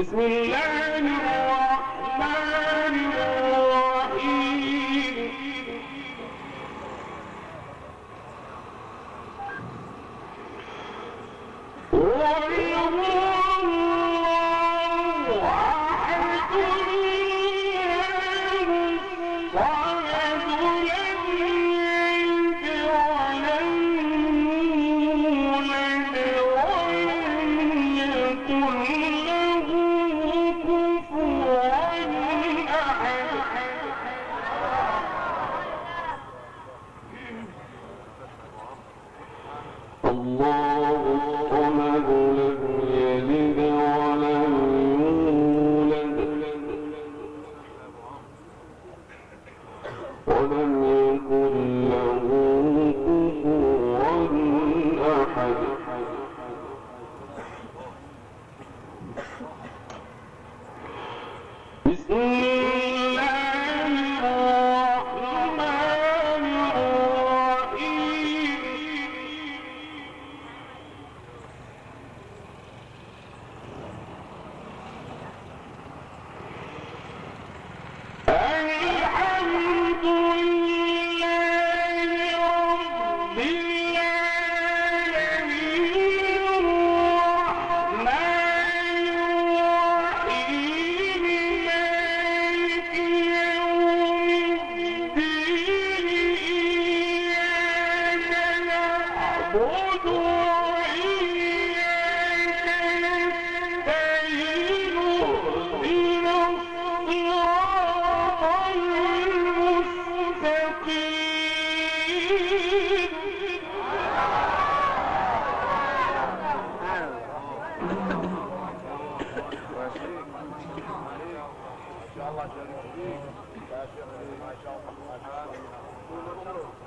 بسم الله الرحمن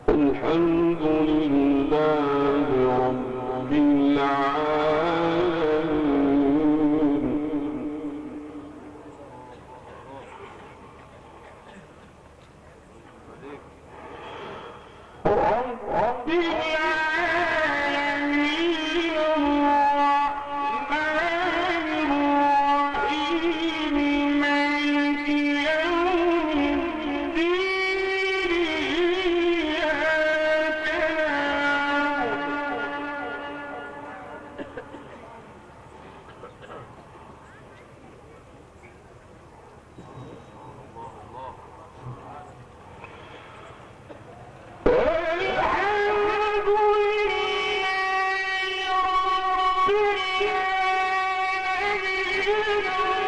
الحمد لله رب العالمين. رب العالمين Música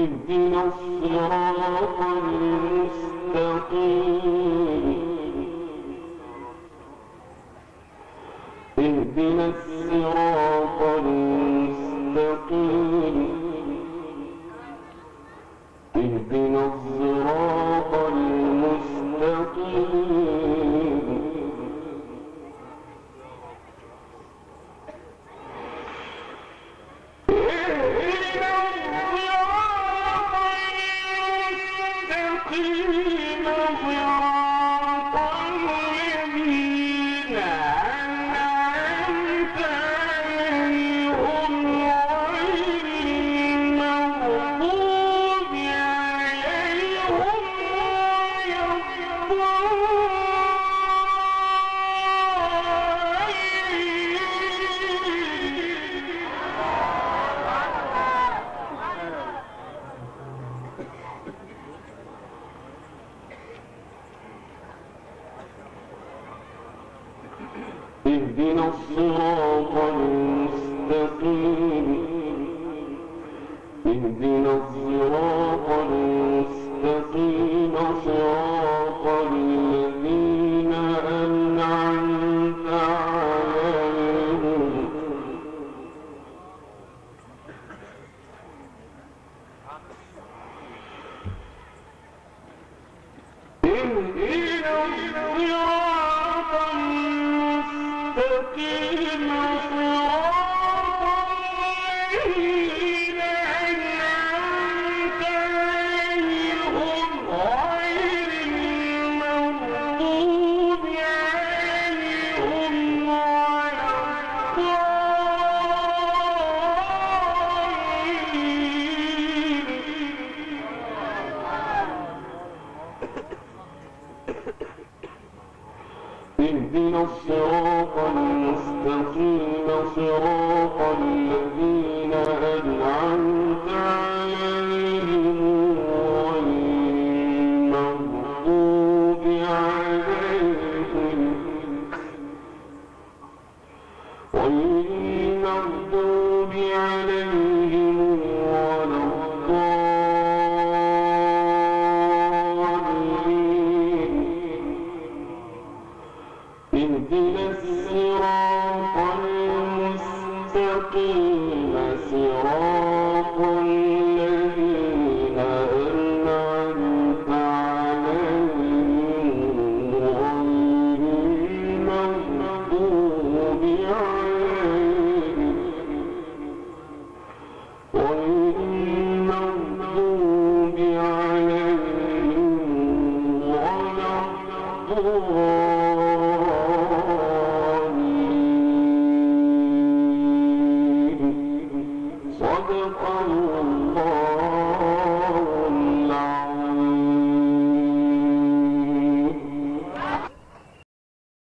اهدنا الصراط المستقيم. اهدنا الصراط اهدنا الصراط المستقيم. اهدنا الصراط المستقيم صراط الذين أنعمت عليهم. اهدنا المستقيم اهدنا الصراط المستقيم